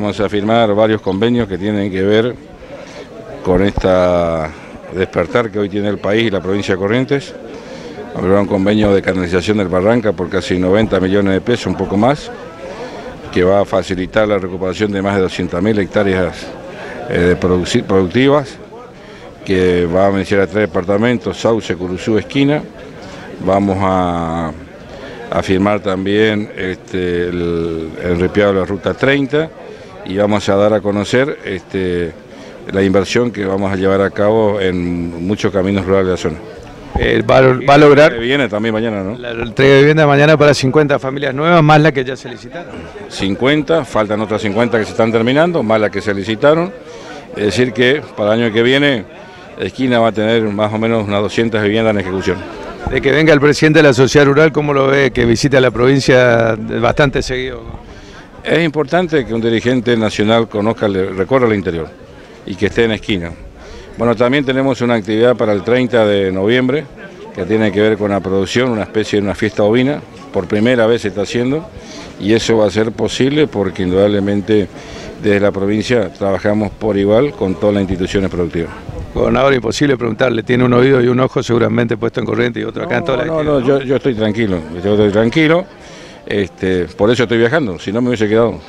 vamos a firmar varios convenios que tienen que ver con esta despertar que hoy tiene el país y la provincia de Corrientes. Habrá un convenio de canalización del Barranca por casi 90 millones de pesos, un poco más, que va a facilitar la recuperación de más de 200.000 hectáreas eh, productivas, que va a beneficiar a tres departamentos, Sauce, Curuzú, Esquina. Vamos a, firmar también este, el, el de la Ruta 30 y vamos a dar a conocer este, la inversión que vamos a llevar a cabo en muchos caminos rurales de la zona. Eh, va, a lograr... viene también mañana, ¿no? La entrega de vivienda mañana para 50 familias nuevas, más las que ya se licitaron. 50, faltan otras 50 que se están terminando, más las que se licitaron. Es decir que para el año que viene, esquina va a tener más o menos unas 200 viviendas en ejecución. De que venga el presidente de la sociedad rural, ¿cómo lo ve? Que visite la provincia bastante seguido. Es importante que un dirigente nacional conozca, recorra el interior y que esté en esquina. Bueno, también tenemos una actividad para el 30 de noviembre que tiene que ver con la producción, una especie de una fiesta ovina, por primera vez se está haciendo y eso va a ser posible porque indudablemente desde la provincia trabajamos por igual con todas las instituciones productivas. Gobernador, imposible preguntarle, tiene un oído y un ojo seguramente puesto en corriente y otro acá en toda la No, no, yo, yo estoy tranquilo, yo estoy tranquilo, este, por eso estoy viajando, si no me hubiese quedado.